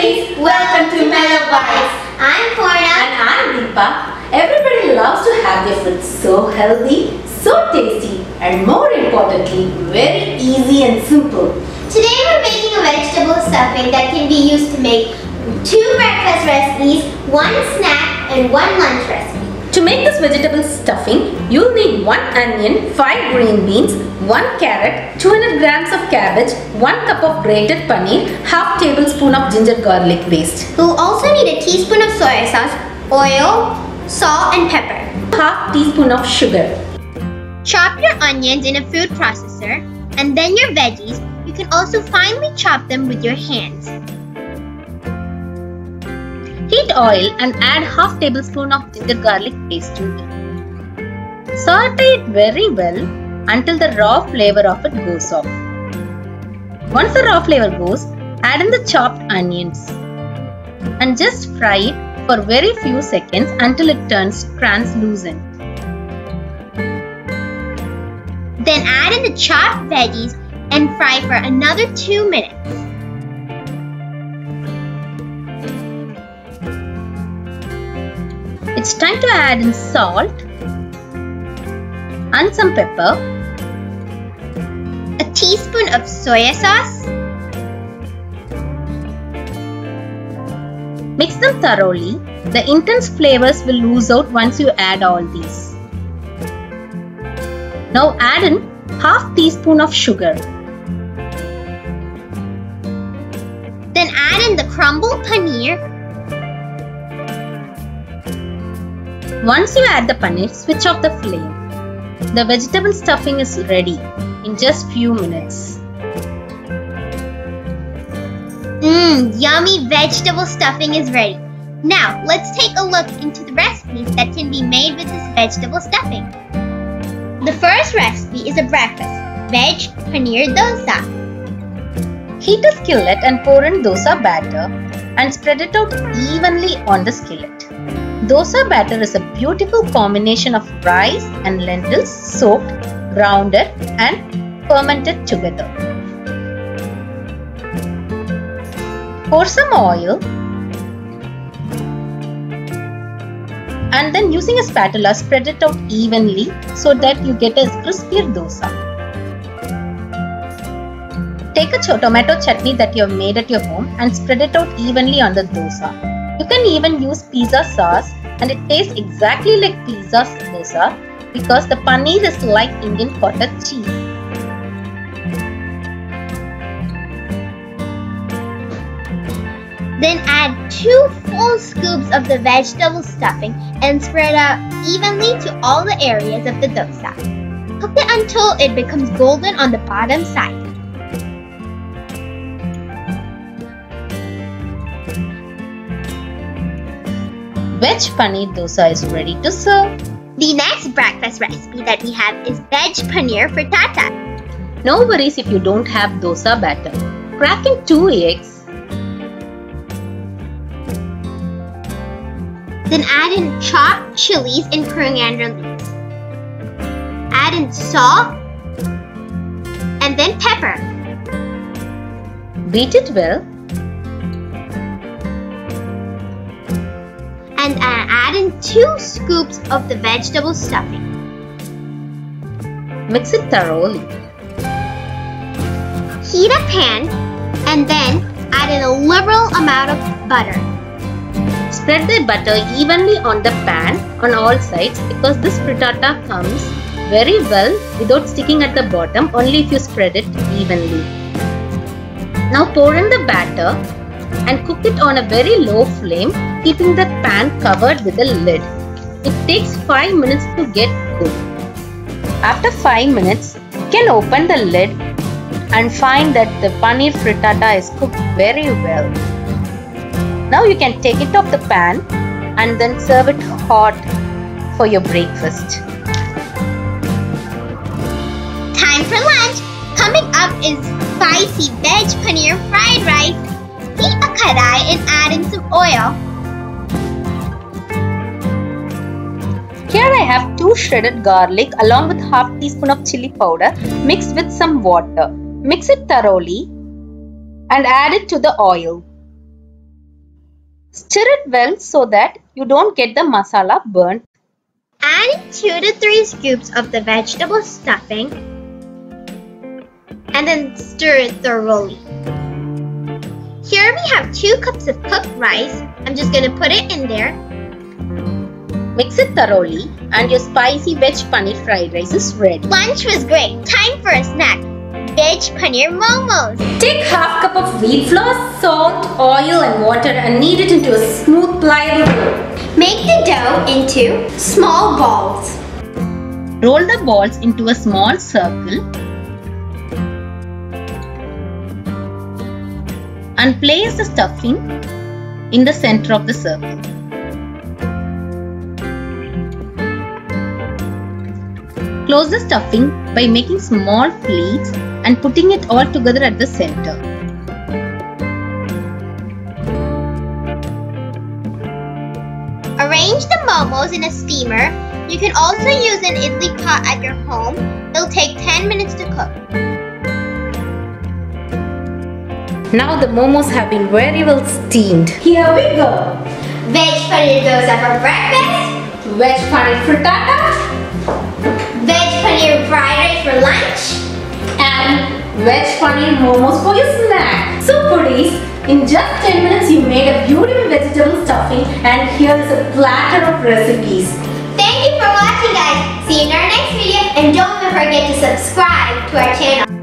welcome to Mellow Bites. I'm Porna. And I'm Deepa. Everybody loves to have their food so healthy, so tasty, and more importantly, very easy and simple. Today we're making a vegetable stuffing that can be used to make two breakfast recipes, one snack, and one lunch recipe. To make this vegetable stuffing, you'll need 1 onion, 5 green beans, 1 carrot, 200 grams of cabbage, 1 cup of grated paneer, half tablespoon of ginger garlic paste, You'll also need a teaspoon of soy sauce, oil, salt, and pepper. half teaspoon of sugar. Chop your onions in a food processor and then your veggies. You can also finely chop them with your hands. Heat oil and add half tablespoon of ginger garlic paste to it. Saute it very well until the raw flavor of it goes off. Once the raw flavor goes, add in the chopped onions and just fry it for very few seconds until it turns translucent. Then add in the chopped veggies and fry for another 2 minutes. It's time to add in salt and some pepper, A teaspoon of soya sauce, Mix them thoroughly. The intense flavors will lose out once you add all these. Now add in half teaspoon of sugar. then add in the crumbled paneer Once you add the paneer, switch off the flame. The vegetable stuffing is ready in just few minutes. Mmm, yummy vegetable stuffing is ready. Now, let's take a look into the recipes that can be made with this vegetable stuffing. The first recipe is a breakfast, veg paneer dosa. Heat a skillet and pour in dosa batter and spread it out evenly on the skillet. Dosa batter is a beautiful combination of rice and lentils soaked, grounded and fermented together. Pour some oil and then using a spatula spread it out evenly so that you get a crispier dosa. Take a tomato chutney that you have made at your home and spread it out evenly on the dosa. You can even use pizza sauce and it tastes exactly like pizza dosa because the paneer is like Indian cottage cheese. Then add two full scoops of the vegetable stuffing and spread out evenly to all the areas of the dosa. Cook it until it becomes golden on the bottom side. Veg paneer dosa is ready to serve. The next breakfast recipe that we have is veg paneer frittata. No worries if you don't have dosa batter. Crack in 2 eggs Then add in chopped chilies and coriander leaves. Add in salt and then pepper. Beat it well And add in two scoops of the vegetable stuffing. Mix it thoroughly. Heat a pan and then add in a liberal amount of butter. Spread the butter evenly on the pan on all sides because this frittata comes very well without sticking at the bottom only if you spread it evenly. Now pour in the batter and cook it on a very low flame keeping the pan covered with a lid. It takes 5 minutes to get cooked. After 5 minutes, you can open the lid and find that the paneer frittata is cooked very well. Now you can take it off the pan and then serve it hot for your breakfast. Time for lunch. Coming up is spicy veg paneer fried rice. Heat a kadai and add in some oil. Here I have 2 shredded garlic along with half teaspoon of chili powder mixed with some water. Mix it thoroughly and add it to the oil. Stir it well so that you don't get the masala burnt. Add 2 to 3 scoops of the vegetable stuffing and then stir it thoroughly. Here we have 2 cups of cooked rice. I'm just going to put it in there. Mix it thoroughly and your spicy veg paneer fried rice is ready. Lunch was great. Time for a snack. Veg paneer momos. Take half cup of wheat flour, salt, oil and water and knead it into a smooth pliable dough. Make the dough into small balls. Roll the balls into a small circle and place the stuffing in the center of the circle. Close the stuffing by making small pleats and putting it all together at the center. Arrange the momos in a steamer. You can also use an idli pot at your home. It'll take 10 minutes to cook. Now the momos have been very well steamed. Here we go. Veg paneer dosa for breakfast. Veg paneer frittata Veg paneer fried rice for lunch. and veg paneer momos for your snack. So foodies, in just 10 minutes you made a beautiful vegetable stuffing and here is a platter of recipes. Thank you for watching guys. See you in our next video and don't forget to subscribe to our channel.